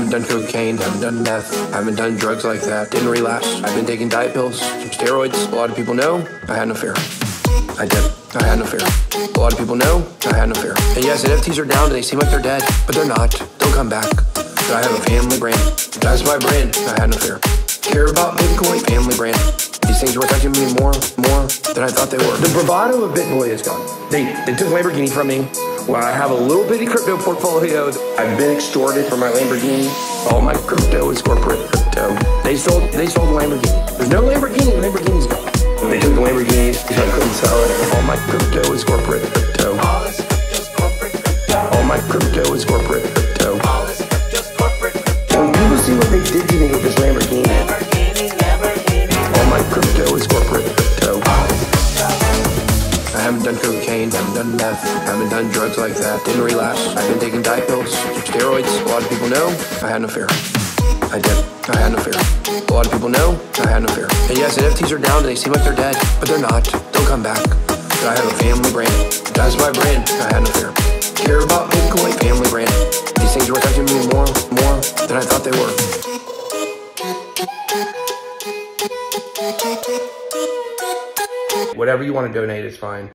haven't done cocaine, haven't done meth, haven't done drugs like that. Didn't relapse. I've been taking diet pills, some steroids. A lot of people know I had no fear. I did. I had no fear. A lot of people know I had no fear. And yes, NFTs are down and they seem like they're dead, but they're not. They'll come back. I have a family brand. That's my brand. I had no affair. Care about Bitcoin, family brand. These things were affecting me more, more than I thought they were. The bravado of BitBoy is gone. They, they took Lamborghini from me. Well, I have a little bitty crypto portfolio. I've been extorted for my Lamborghini. All my crypto is corporate crypto. They sold, they sold the Lamborghini. There's no Lamborghini. Lamborghini's gone. They took the Lamborghini because I couldn't sell it. All my crypto is corporate crypto. All corporate crypto. All my crypto is corporate haven't done cocaine, haven't done meth, haven't done drugs like that. Didn't relapse. I've been taking diet pills, steroids. A lot of people know I had an affair. I did. I had an affair. A lot of people know I had an affair. And yes, NFTs are down and they seem like they're dead, but they're not. They'll come back. I have a family brand. That's my brand. I had an affair. Care about Bitcoin, family brand. These things were affecting me more, more than I thought they were. Whatever you want to donate is fine.